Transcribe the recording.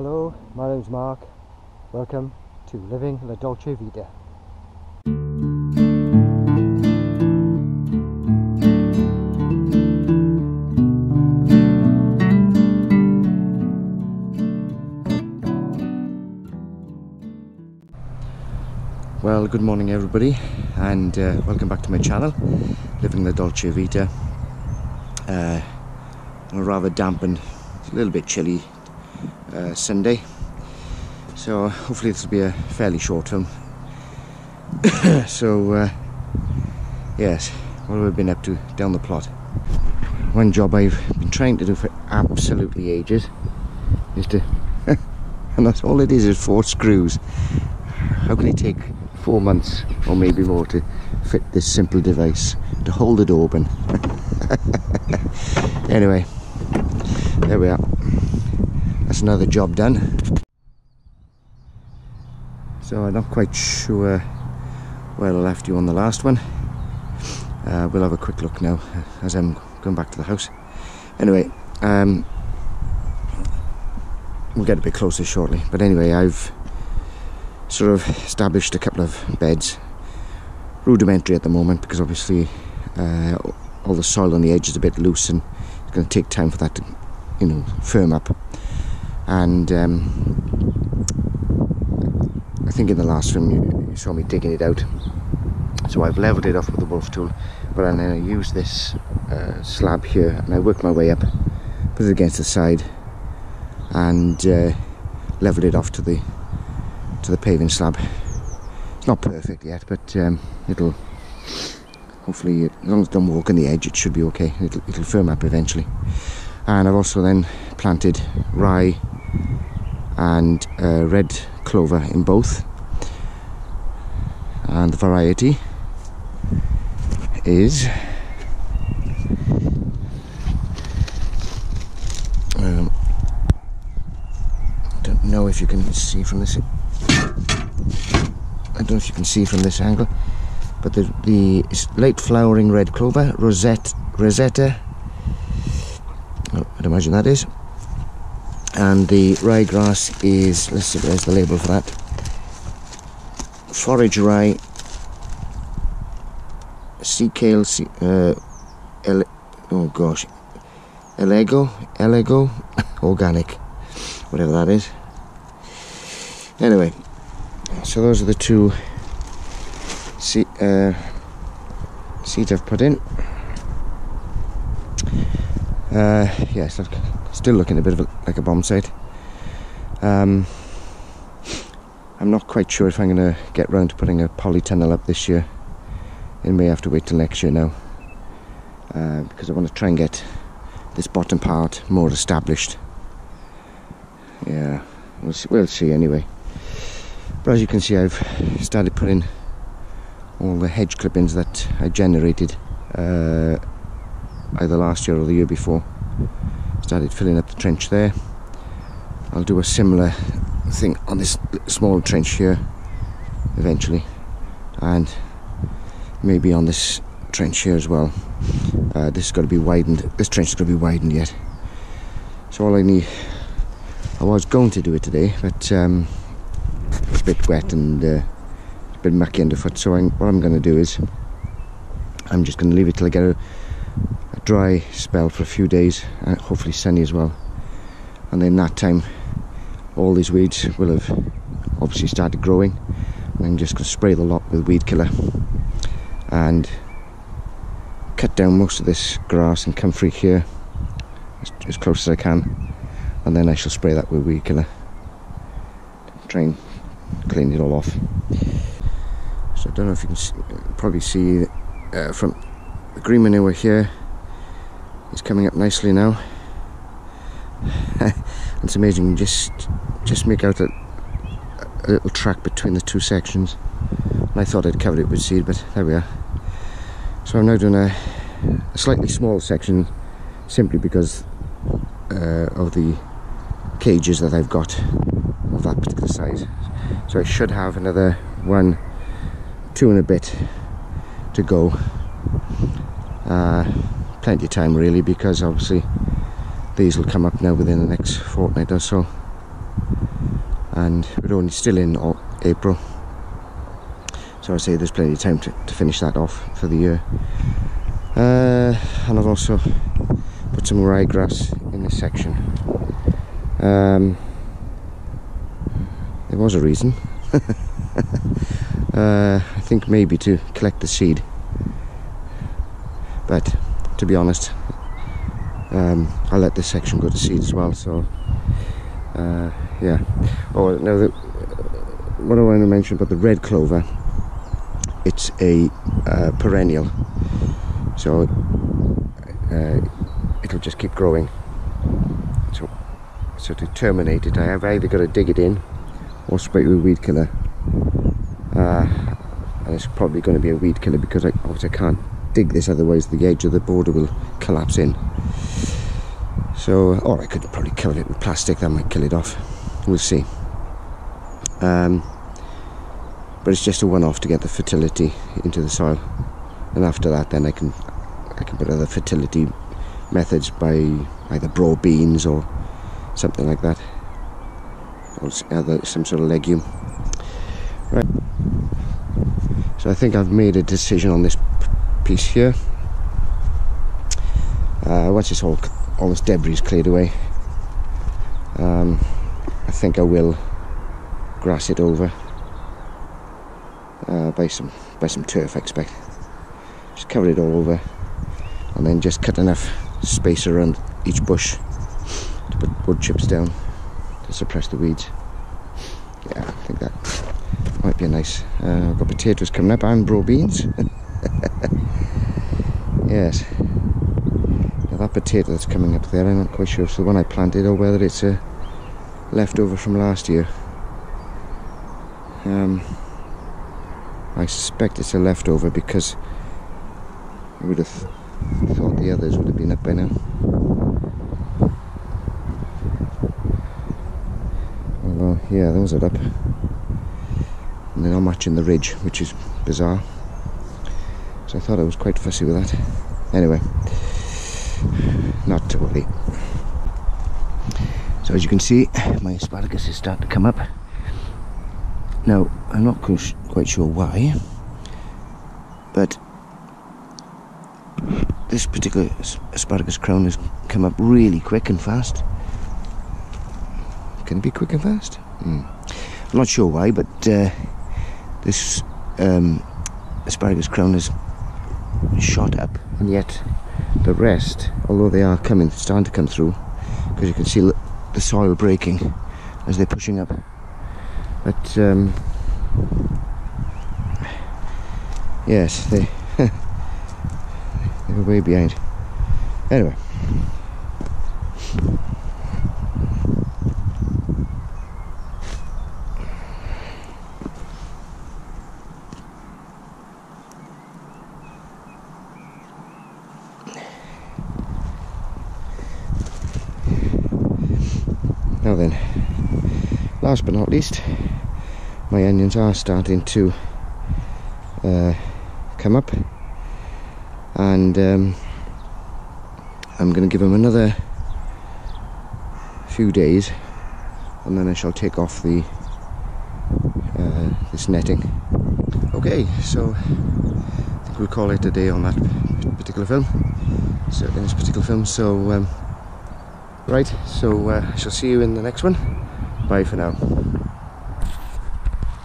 Hello, my name's Mark. Welcome to Living La Dolce Vita. Well, good morning everybody and uh, welcome back to my channel, Living La Dolce Vita. Uh, a rather damp and a little bit chilly uh, Sunday. So hopefully this will be a fairly short film. so uh, yes, what have we been up to down the plot? One job I've been trying to do for absolutely ages is to, and that's all it is, is four screws. How can it take four months or maybe more to fit this simple device to hold it open? anyway, there we are. That's another job done. So I'm not quite sure where I left you on the last one. Uh, we'll have a quick look now as I'm going back to the house. Anyway, um, we'll get a bit closer shortly. But anyway, I've sort of established a couple of beds. Rudimentary at the moment because obviously uh, all the soil on the edge is a bit loose and it's going to take time for that to, you know, firm up. And um, I think in the last film you, you, saw me digging it out. So I've levelled it off with the wolf tool, but then I use this uh, slab here and I work my way up, put it against the side, and uh, level it off to the to the paving slab. It's not perfect yet, but um, it'll hopefully, as long as it don't walk on the edge, it should be okay. It'll, it'll firm up eventually. And I've also then planted rye and uh, red clover in both. And the variety is um, don't know if you can see from this I don't know if you can see from this angle but the, the late flowering red clover rosette rosetta oh, I'd imagine that is and the ryegrass is let's see there's the label for that? Forage rye. Sea kale sea, uh, ele, oh gosh. Elego elego organic whatever that is. Anyway so those are the two uh, seeds I've put in. Uh, yes still looking a bit of a, like a bomb site. Um, I'm not quite sure if I'm going to get round to putting a polytunnel up this year. It may have to wait till next year now uh, because I want to try and get this bottom part more established. Yeah we'll see, we'll see anyway. But as you can see I've started putting all the hedge clippings that I generated uh, either last year or the year before started filling up the trench there. I'll do a similar thing on this small trench here eventually and maybe on this trench here as well. Uh, this has got to be widened this trench is going to be widened yet. So all I need I was going to do it today but um, it's a bit wet and uh, a bit mucky underfoot so I'm, what I'm going to do is I'm just going to leave it till I get a, a dry spell for a few days. And uh, hopefully sunny as well. And then that time all these weeds will have obviously started growing. And I'm just going to spray the lot with weed killer and cut down most of this grass and comfrey here as, as close as I can. And then I shall spray that with weed killer. Try and clean it all off. So I don't know if you can see, probably see uh, from the green manure here is coming up nicely now. It's amazing just just make out a, a little track between the two sections. I thought I'd covered it with seed but there we are. So I'm now doing a, a slightly small section simply because uh, of the cages that I've got of that particular size. So I should have another one two and a bit to go plenty of time really because obviously these will come up now within the next fortnight or so. And we're only still in April. So I say there's plenty of time to, to finish that off for the year. Uh, and I've also put some ryegrass in this section. Um, there was a reason. Uh, I think maybe to collect the seed but to be honest um, I'll let this section go to seed as well so uh, yeah. Oh now the, what I want to mention about the red clover it's a uh, perennial. So uh, it'll just keep growing. So so to terminate it I have either got to dig it in or spray it with weed killer. Uh, and it's probably going to be a weed killer because I, obviously I can't dig this otherwise the edge of the border will collapse in. So or I could probably cover it with plastic that might kill it off. We'll see. Um, but it's just a one-off to get the fertility into the soil. And after that then I can I can put other fertility methods by either broad beans or something like that. Or other, some sort of legume. Right. So I think I've made a decision on this piece here uh, once it's all all this debris is cleared away. Um, I think I will grass it over. Uh, by some by some turf I expect. Just cover it all over and then just cut enough space around each bush to put wood chips down to suppress the weeds. Yeah I think that might be a nice uh, I've got potatoes coming up and broad beans yes now that potato that's coming up there I'm not quite sure if it's the one I planted or whether it's a leftover from last year um, I suspect it's a leftover because I would have thought the others would have been up by now. Although, yeah, those are up. And they're not matching the ridge, which is bizarre. So I thought I was quite fussy with that. Anyway, not to worry. So as you can see, my asparagus is starting to come up. Now, I'm not quite sure why, but this particular asparagus crown has come up really quick and fast. Can it be quick and fast? Hmm. I'm not sure why, but uh, this um, asparagus crown has shot up, and yet the rest, although they are coming, starting to come through, because you can see the soil breaking as they're pushing up. But um, yes they they were way behind. Anyway Now then, last but not least, my onions are starting to uh, come up. And um, I'm going to give them another few days and then I shall take off the uh, this netting. Okay so I think we'll call it a day on that particular film. So in this particular film so um, right so uh, I shall see you in the next one bye for now